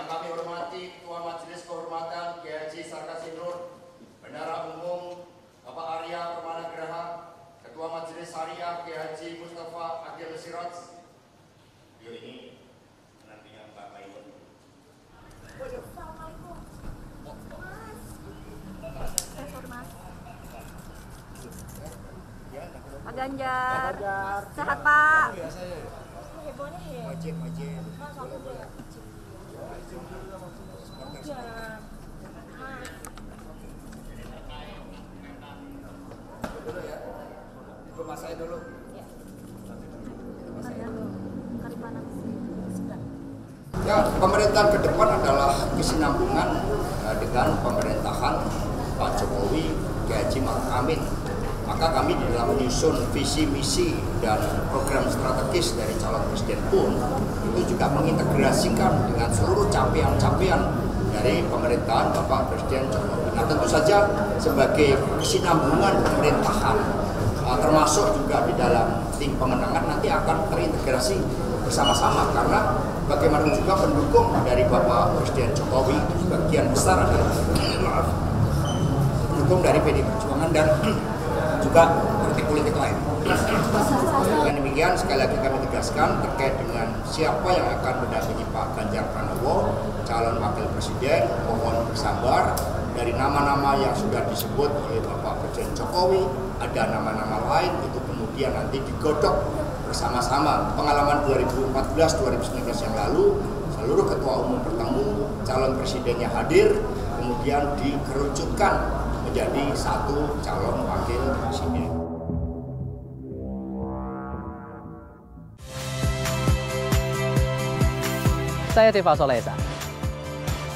Yang kami hormati Ketua Majelis Kehormatan Kiai Haji Sarkasinur, Bendara Umum Bapak Arya Permana Geraha, Ketua Majelis Syariah Kiai Haji Mustafa Adil Siraj. Beliau ini nantinya Mbak Maimun. Pak Ganjar. Sehat Pak. Hebohnya ya. Majen majen. Mas aku saya dulu. Ya. Ya, pemerintahan ke depan adalah kesinambungan eh, dengan pemerintahan Pak Jokowi Kiai Haji Ma'ruf Amin. Maka kami di dalam menyusun visi misi dan program strategis dari calon presiden pun itu juga mengintegrasikan dengan seluruh capaian-capaian dari pemerintahan Bapak Presiden Jokowi. Nah tentu saja sebagai kesinambungan pemerintahan termasuk juga di dalam tim pemenangan nanti akan terintegrasi bersama-sama karena bagaimana juga pendukung dari Bapak Presiden Jokowi sebagian besar adalah pendukung dari PD Perjuangan dan juga politik-politik lain. Dengan demikian sekali lagi kami tegaskan terkait dengan siapa yang akan mendampingi Pak Ganjar Pranowo calon wakil presiden mohon bersabar dari nama-nama yang sudah disebut oleh Bapak Presiden Jokowi ada nama-nama lain itu kemudian nanti digodok bersama-sama pengalaman 2014-2019 yang lalu seluruh ketua umum bertemu calon presidennya hadir kemudian dikerucutkan menjadi satu calon wakil presiden. Saya Tifa Solesa.